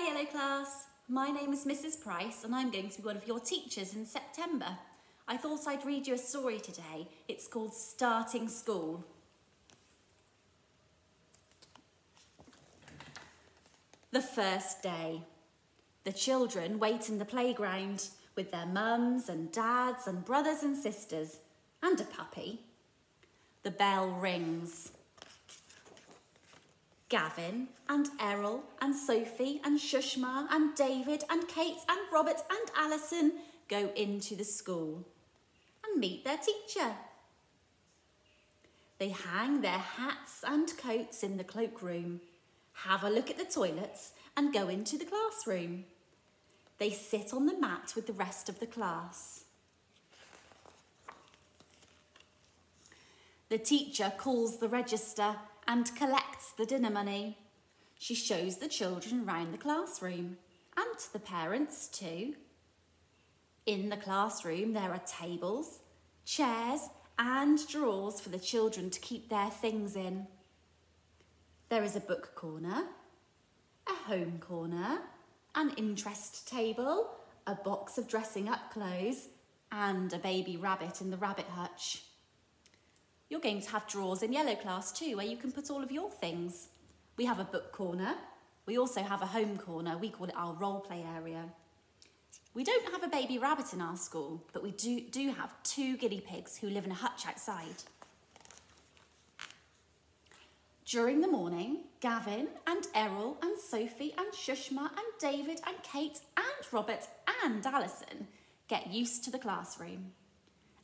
Hi Yellow Class, my name is Mrs Price and I'm going to be one of your teachers in September. I thought I'd read you a story today. It's called Starting School. The first day. The children wait in the playground with their mums and dads and brothers and sisters and a puppy. The bell rings. Gavin and Errol and Sophie and Shushma and David and Kate and Robert and Alison go into the school and meet their teacher. They hang their hats and coats in the cloakroom, have a look at the toilets and go into the classroom. They sit on the mat with the rest of the class. The teacher calls the register and collects the dinner money. She shows the children round the classroom and the parents too. In the classroom there are tables, chairs and drawers for the children to keep their things in. There is a book corner, a home corner, an interest table, a box of dressing up clothes and a baby rabbit in the rabbit hutch. You're going to have drawers in yellow class too where you can put all of your things. We have a book corner. We also have a home corner. We call it our role play area. We don't have a baby rabbit in our school, but we do, do have two guinea pigs who live in a hutch outside. During the morning, Gavin and Errol and Sophie and Shushma and David and Kate and Robert and Alison get used to the classroom.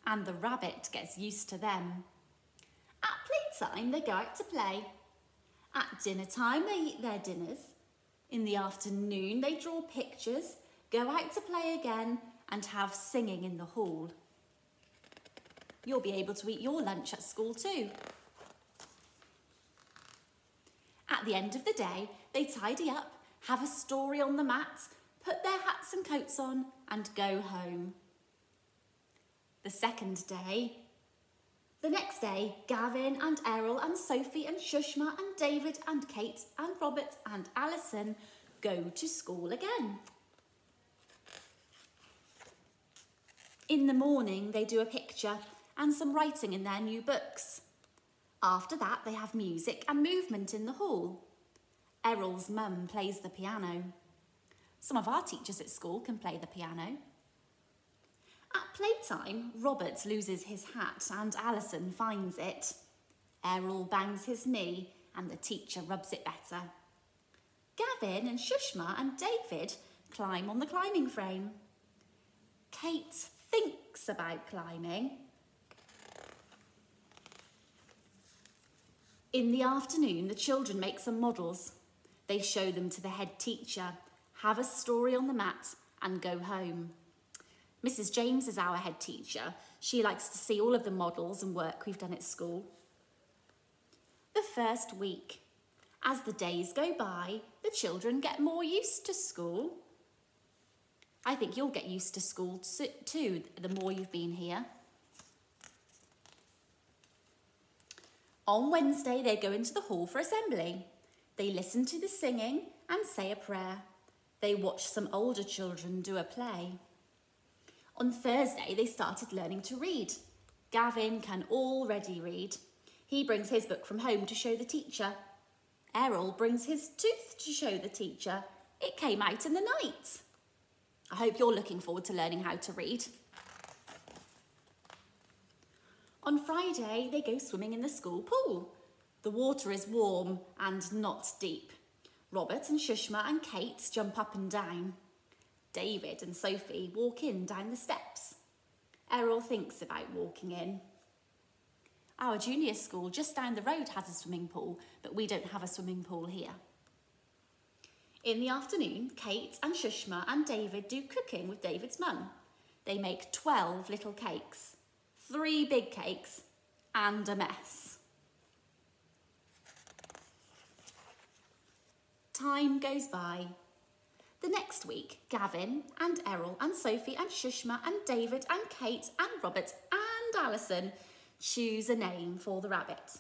And the rabbit gets used to them. Playtime, they go out to play. At dinner time, they eat their dinners. In the afternoon, they draw pictures, go out to play again, and have singing in the hall. You'll be able to eat your lunch at school too. At the end of the day, they tidy up, have a story on the mat, put their hats and coats on, and go home. The second day, the next day, Gavin and Errol and Sophie and Shushma and David and Kate and Robert and Alison go to school again. In the morning, they do a picture and some writing in their new books. After that, they have music and movement in the hall. Errol's mum plays the piano. Some of our teachers at school can play the piano. Playtime, Robert loses his hat and Alison finds it. Errol bangs his knee and the teacher rubs it better. Gavin and Shushma and David climb on the climbing frame. Kate thinks about climbing. In the afternoon, the children make some models. They show them to the head teacher, have a story on the mat and go home. Mrs James is our head teacher. She likes to see all of the models and work we've done at school. The first week. As the days go by, the children get more used to school. I think you'll get used to school too, the more you've been here. On Wednesday, they go into the hall for assembly. They listen to the singing and say a prayer. They watch some older children do a play. On Thursday, they started learning to read. Gavin can already read. He brings his book from home to show the teacher. Errol brings his tooth to show the teacher. It came out in the night. I hope you're looking forward to learning how to read. On Friday, they go swimming in the school pool. The water is warm and not deep. Robert and Shushma and Kate jump up and down. David and Sophie walk in down the steps. Errol thinks about walking in. Our junior school just down the road has a swimming pool, but we don't have a swimming pool here. In the afternoon, Kate and Shushma and David do cooking with David's mum. They make 12 little cakes, three big cakes and a mess. Time goes by the next week, Gavin and Errol and Sophie and Shushma and David and Kate and Robert and Alison choose a name for the rabbit.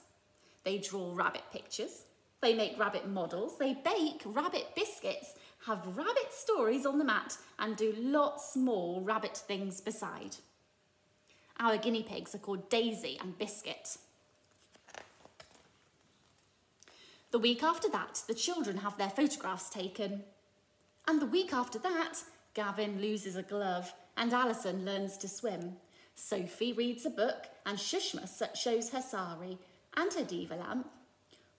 They draw rabbit pictures, they make rabbit models, they bake rabbit biscuits, have rabbit stories on the mat, and do lots more rabbit things beside. Our guinea pigs are called Daisy and Biscuit. The week after that, the children have their photographs taken. And the week after that, Gavin loses a glove and Alison learns to swim. Sophie reads a book and Shushma shows her sari and her diva lamp.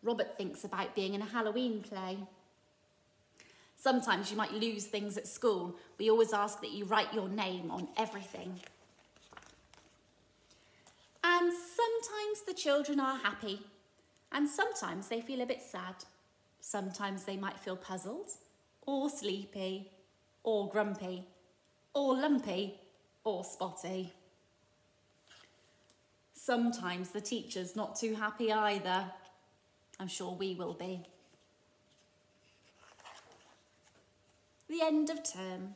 Robert thinks about being in a Halloween play. Sometimes you might lose things at school. We always ask that you write your name on everything. And sometimes the children are happy, and sometimes they feel a bit sad. Sometimes they might feel puzzled, or sleepy, or grumpy, or lumpy, or spotty. Sometimes the teacher's not too happy either. I'm sure we will be. The end of term.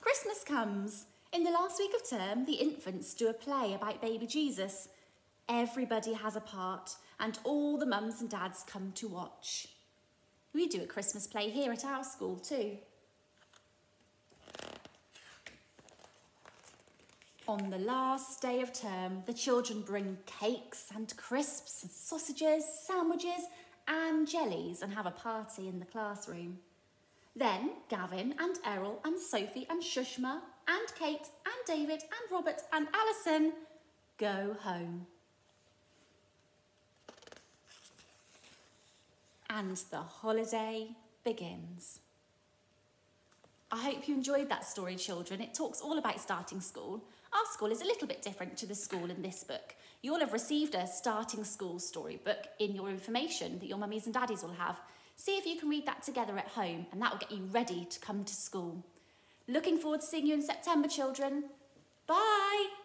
Christmas comes. In the last week of term, the infants do a play about baby Jesus. Everybody has a part, and all the mums and dads come to watch. We do a Christmas play here at our school too. On the last day of term, the children bring cakes and crisps and sausages, sandwiches and jellies and have a party in the classroom. Then Gavin and Errol and Sophie and Shushma and Kate and David and Robert and Alison go home. And the holiday begins. I hope you enjoyed that story, children. It talks all about starting school. Our school is a little bit different to the school in this book. You all have received a starting school storybook in your information that your mummies and daddies will have. See if you can read that together at home, and that will get you ready to come to school. Looking forward to seeing you in September, children. Bye!